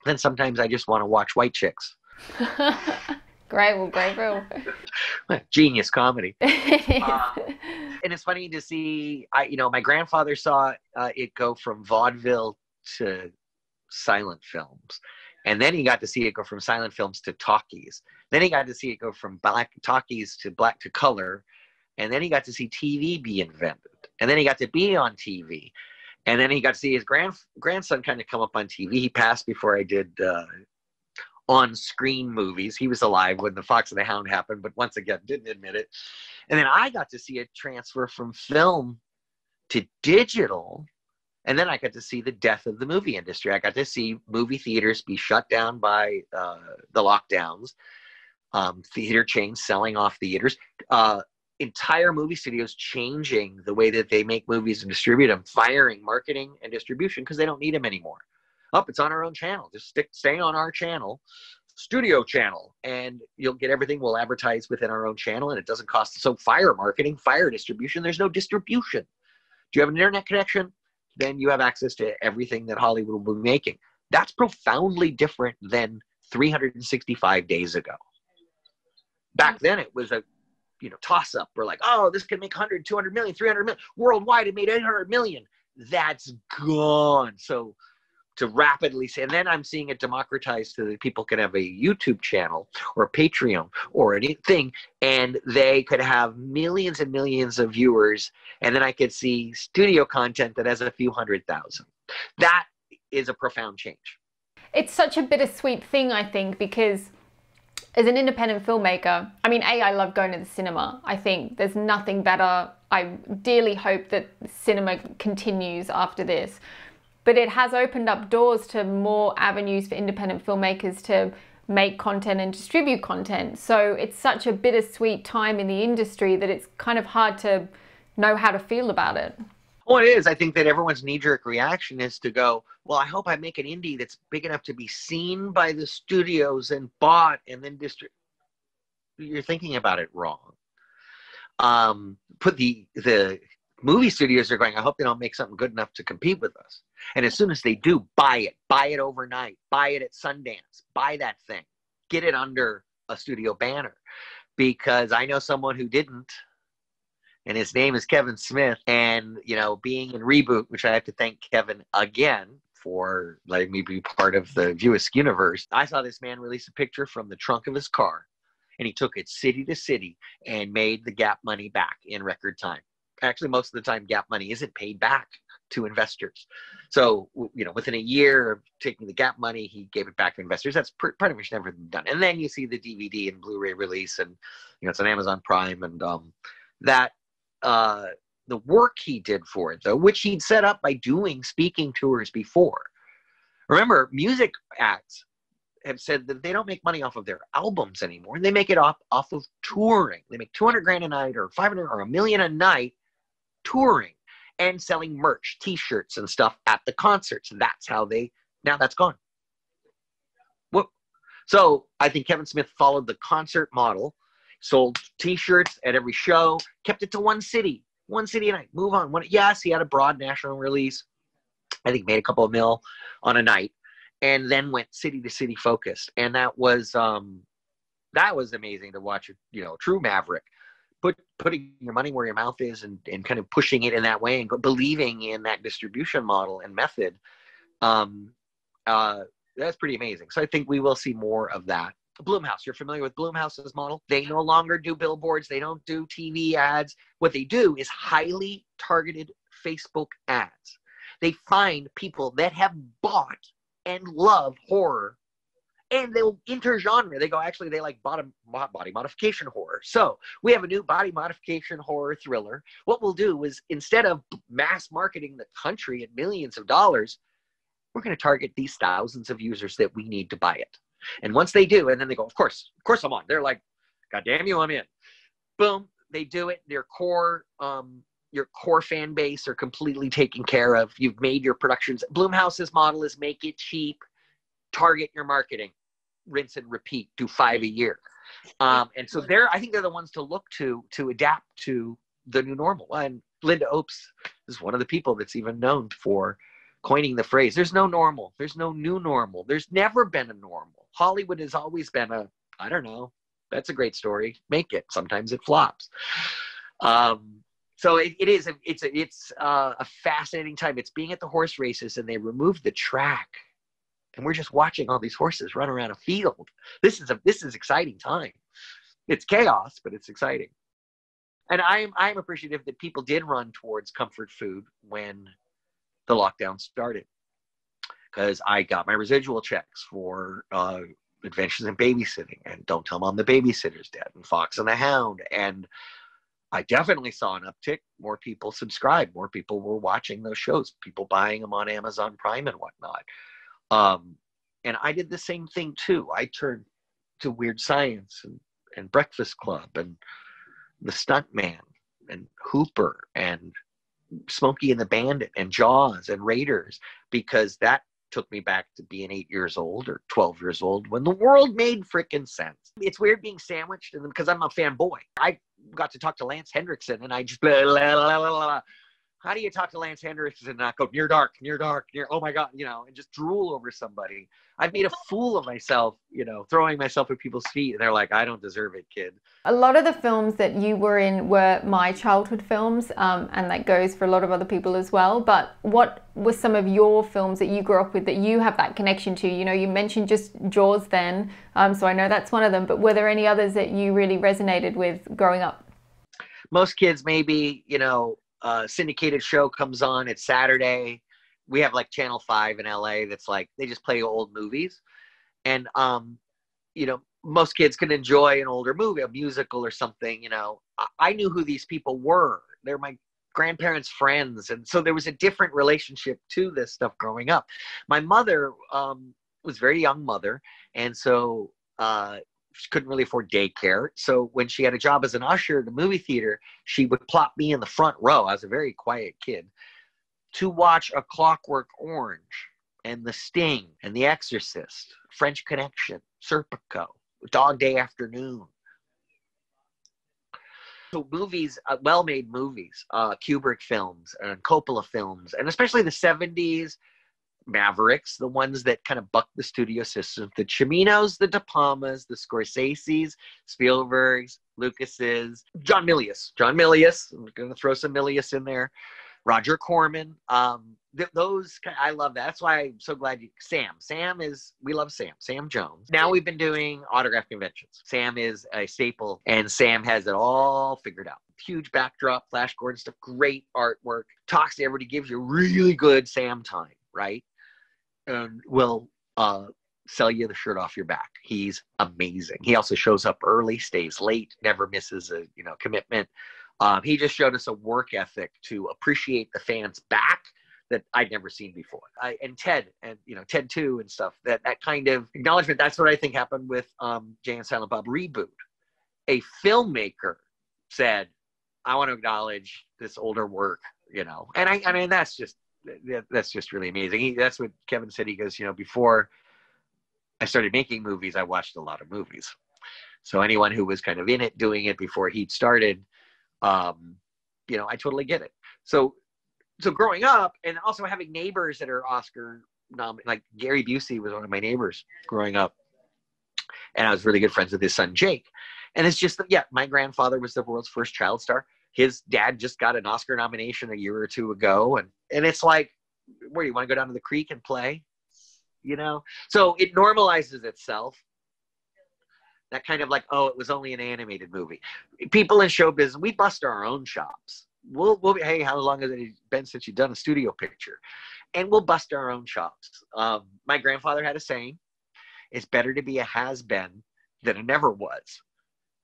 Then sometimes I just want to watch white chicks. *laughs* great, well, great, *laughs* real genius comedy. uh, *laughs* and it's funny to see. I you know my grandfather saw uh, it go from vaudeville to silent films. And then he got to see it go from silent films to talkies. Then he got to see it go from black talkies to black to color. And then he got to see TV be invented. And then he got to be on TV and then he got to see his grand grandson kind of come up on TV. He passed before I did uh, on-screen movies. He was alive when the Fox and the Hound happened, but once again didn't admit it. And then I got to see it transfer from film to digital, and then I got to see the death of the movie industry. I got to see movie theaters be shut down by uh, the lockdowns. Um, theater chains selling off theaters. Uh, entire movie studios changing the way that they make movies and distribute them, firing marketing and distribution because they don't need them anymore. Up, it's on our own channel. Just stick, stay on our channel, studio channel, and you'll get everything. We'll advertise within our own channel, and it doesn't cost. So, fire marketing, fire distribution. There's no distribution. Do you have an internet connection? Then you have access to everything that Hollywood will be making. That's profoundly different than 365 days ago. Back then, it was a you know toss up we're like oh this could make 100 200 million 300 million worldwide it made 800 million that's gone so to rapidly say and then i'm seeing it democratized so that people can have a youtube channel or a patreon or anything and they could have millions and millions of viewers and then i could see studio content that has a few hundred thousand that is a profound change it's such a bittersweet thing i think because as an independent filmmaker, I mean, A, I love going to the cinema. I think there's nothing better. I dearly hope that cinema continues after this. But it has opened up doors to more avenues for independent filmmakers to make content and distribute content. So it's such a bittersweet time in the industry that it's kind of hard to know how to feel about it. Well, it is. I think that everyone's knee jerk reaction is to go, well, I hope I make an indie that's big enough to be seen by the studios and bought and then distributed. You're thinking about it wrong. Um, put the the movie studios are going, I hope they don't make something good enough to compete with us. And as soon as they do, buy it, buy it overnight, buy it at Sundance, buy that thing, get it under a studio banner. Because I know someone who didn't and his name is Kevin Smith. And you know, being in reboot, which I have to thank Kevin again for letting me be part of the View Askew universe. I saw this man release a picture from the trunk of his car, and he took it city to city and made the Gap money back in record time. Actually, most of the time, Gap money isn't paid back to investors. So, you know, within a year of taking the Gap money, he gave it back to investors. That's pretty much never been done. And then you see the DVD and Blu-ray release, and you know, it's on Amazon Prime, and um, that uh, the work he did for it, though, which he'd set up by doing speaking tours before. Remember, music acts have said that they don't make money off of their albums anymore. And they make it off, off of touring. They make 200 grand a night or 500 or a million a night touring and selling merch, t-shirts and stuff at the concerts. That's how they, now that's gone. What? So I think Kevin Smith followed the concert model sold T-shirts at every show, kept it to one city, one city a night. Move on. One, yes, he had a broad national release. I think made a couple of mil on a night, and then went city to city focused, and that was um, that was amazing to watch. You know, true maverick. Put, putting your money where your mouth is and, and kind of pushing it in that way and believing in that distribution model and method um, uh, that's pretty amazing so i think we will see more of that Blumhouse You're familiar with Blumhouse's model. They no longer do billboards, they don't do TV ads. What they do is highly targeted Facebook ads. They find people that have bought and love horror and they'll intergenre. They go, actually, they like bottom, body modification horror. So we have a new body modification horror thriller. What we'll do is instead of mass marketing the country at millions of dollars, we're going to target these thousands of users that we need to buy it. And once they do, and then they go, of course, of course I'm on. They're like, God damn you, I'm in. Boom, they do it. Their core, um, your core fan base are completely taken care of. You've made your productions. Blumhouse's model is make it cheap, target your marketing, rinse and repeat, do five a year. Um, and so they're, I think they're the ones to look to to adapt to the new normal. And Lynda Obst is one of the people that's even known for coining the phrase there's no normal. There's no new normal. There's never been a normal. Hollywood has always been a i don't know that's a great story. Make it. Sometimes it flops. Um, so it, it is it's a, it's uh, a fascinating time. It's being at the horse races and they removed the track and we're just watching all these horses run around a field this is a this is exciting time it's chaos but it's exciting and i'm i'm appreciative that people did run towards comfort food when the lockdown started because I got my residual checks for uh, Adventures in Babysitting and Don't Tell Mom the Babysitter's Dead and Fox and the Hound. And I definitely saw an uptick. More people subscribed. More people were watching those shows, people buying them on Amazon Prime and whatnot. Um, and I did the same thing too. I turned to Weird Science and, and Breakfast Club and The Stuntman and Hooper and Smokey and the Bandit and Jaws and Raiders because that took me back to being eight years old or 12 years old when the world made freaking sense. It's weird being sandwiched and because I'm a fanboy. I got to talk to Lance Henriksen and I just blah, blah, blah, how do you talk to Lance Henriksen and not go near dark, near dark, near oh my god, you know, and just drool over somebody? I've made a fool of myself, you know, throwing myself at people's feet, and they're like, I don't deserve it, kid. A lot of the films that you were in were my childhood films, um, and that goes for a lot of other people as well. But what were some of your films that you grew up with that you have that connection to? You know, you mentioned just Jaws then, um, so I know that's one of them. But were there any others that you really resonated with growing up? Most kids, maybe, you know, uh, syndicated show comes on. It's Saturday. We have like Channel Five in LA. That's like they just play old movies, and um, you know, most kids can enjoy an older movie, a musical or something. You know, I, I knew who these people were. They're my grandparents' friends, and so there was a different relationship to this stuff growing up. My mother um, was very young mother, and so uh, she couldn't really afford daycare. So when she had a job as an usher at a movie theater, she would plop me in the front row. I was a very quiet kid to watch A Clockwork Orange and The Sting and The Exorcist, French Connection, Serpico, Dog Day Afternoon. So movies, uh, well-made movies, uh, Kubrick films and Coppola films, and especially the 70s, Mavericks, the ones that kind of buck the studio system, the Ciminos, the De Palmas, the Scorseses, Spielbergs, Lucases, John Milius. John Milius, I'm going to throw some Milius in there. Roger Corman. Um, th- those I love that. That's why I'm so glad you. Sam. Sam is we love Sam. Sam Jones. Now we've been doing autograph conventions. Sam is a staple, and Sam has it all figured out. Huge backdrop, Flash Gordon stuff, great artwork. Talks to everybody, gives you really good Sam time, right? And will uh, sell you the shirt off your back. He's amazing. He also shows up early, stays late, never misses a you know commitment. Um, he just showed us a work ethic to appreciate the fans back that I'd never seen before. I, and Ted and you know Ted too and stuff. That that kind of acknowledgement. That's what I think happened with um, Jay and Silent Bob reboot. A filmmaker said, "I want to acknowledge this older work," you know, and I I mean that's just that's just really amazing. He, that's what Kevin said. He goes, you know, before I started making movies, I watched a lot of movies. So anyone who was kind of in it, doing it before he'd started, um, you know, I totally get it. So, so growing up and also having neighbors that are Oscar nominated, like Gary Busey was one of my neighbors growing up, and I was really good friends with his son Jake. And it's just, yeah, my grandfather was the world's first child star. His dad just got an Oscar nomination a year or two ago, and and it's like, where you want to go down to the creek and play, you know? So it normalizes itself that kind of like, oh, it was only an animated movie. People in show business, we bust our own chops. We'll, we'll be, hey, how long has it been since you've done a studio picture? And we'll bust our own chops. Um, my grandfather had a saying, it's better to be a has been than a never was.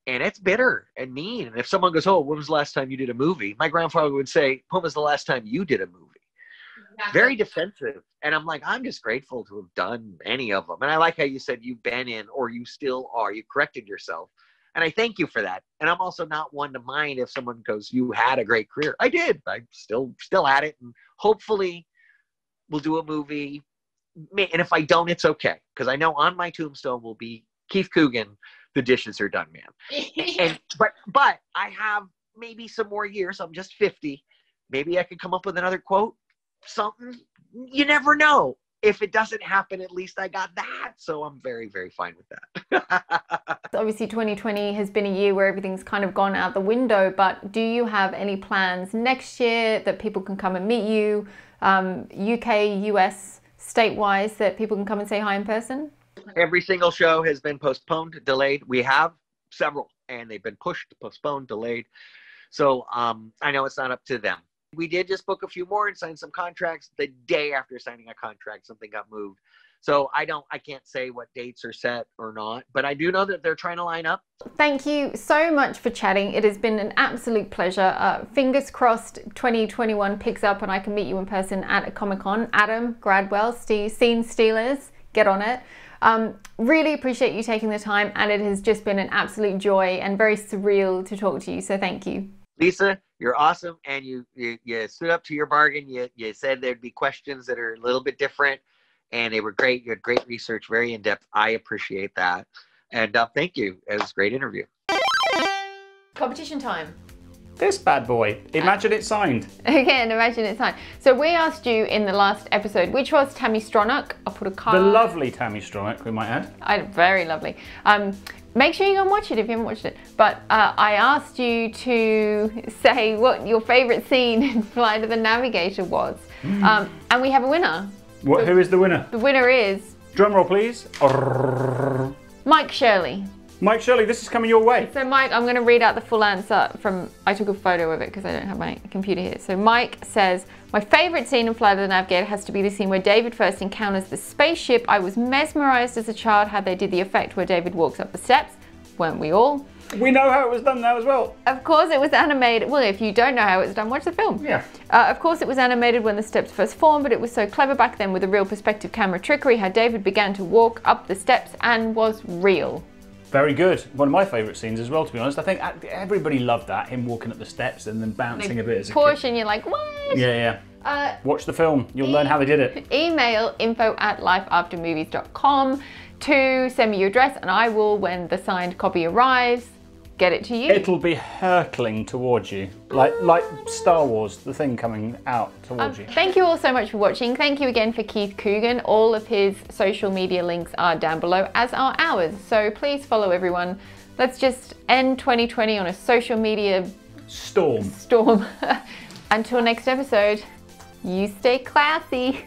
And it's bitter and mean. And if someone goes, oh, when was the last time you did a movie? My grandfather would say, when was the last time you did a movie? very defensive. And I'm like, I'm just grateful to have done any of them. And I like how you said you've been in or you still are. You corrected yourself. And I thank you for that. And I'm also not one to mind if someone goes, You had a great career. I did. I'm still still at it. And hopefully we'll do a movie. And if I don't, it's okay. Because I know on my tombstone will be Keith Coogan, the dishes are done, man. and *laughs* but but I have maybe some more years. I'm just 50. Maybe I could come up with another quote something. You never know. If it doesn't happen, at least I got that. So I'm very, very fine with that. *laughs* Obviously, 2020 has been a year where everything's kind of gone out the window, but do you have any plans next year that people can come and meet you, um, UK, US, state wise, that people can come and say hi in person? Every single show has been postponed, delayed. We have several, and they've been pushed, postponed, delayed. So um, I know it's not up to them. We did just book a few more and sign some contracts. The day after signing a contract, something got moved. So I don't, I can't say what dates are set or not, but I do know that they're trying to line up. Thank you so much for chatting. It has been an absolute pleasure. Uh, fingers crossed 2021 picks up and I can meet you in person at a Comic Con. Adam Gradwell, Steve, Scene Stealers, get on it. Um, really appreciate you taking the time and it has just been an absolute joy and very surreal to talk to you. So thank you. Lisa, you're awesome, and you, you you stood up to your bargain. You you said there'd be questions that are a little bit different, and they were great. You had great research, very in depth. I appreciate that, and uh, thank you. It was a great interview. Competition time. This bad boy. Imagine it signed. *laughs* Again, imagine it signed. So we asked you in the last episode, which was Tami Stronach. I'll put a card. The lovely Tami Stronach, we might add. I, very lovely. Um, make sure you go and watch it if you haven't watched it. But uh, I asked you to *laughs* say what your favourite scene in Flight of the Navigator was. Hmm. Um, and we have a winner. What, who is the winner? The winner is Drum roll, please. Mike Shirley. Mike Shirley, this is coming your way. So Mike, I'm going to read out the full answer from, I took a photo of it because I don't have my computer here. So Mike says, my favorite scene in Flight of the Navigator has to be the scene where David first encounters the spaceship. I was mesmerized as a child how they did the effect where David walks up the steps. Weren't we all? We know how it was done now as well. Of course, it was animated. Well, if you don't know how it was done, watch the film. Yeah. Uh, of course, it was animated when the steps first formed, but it was so clever back then with the real perspective camera trickery how David began to walk up the steps and was real. Very good. One of my favourite scenes as well, to be honest. I think everybody loved that, him walking up the steps and then bouncing a bit as a Push and you're like, what? Yeah, yeah. Uh, Watch the film. You'll learn how they did it. *laughs* email info at lifeaftermovies.com to send me your address and I will, when the signed copy arrives, get it to you. It'll be hurtling towards you, like like Star Wars, the thing coming out towards Um, you. thank you all so much for watching. Thank you again for Keith Coogan. All of his social media links are down below, as are ours. So please follow everyone. Let's just end 2020 on a social media Storm. storm. *laughs* Until next episode, you stay classy.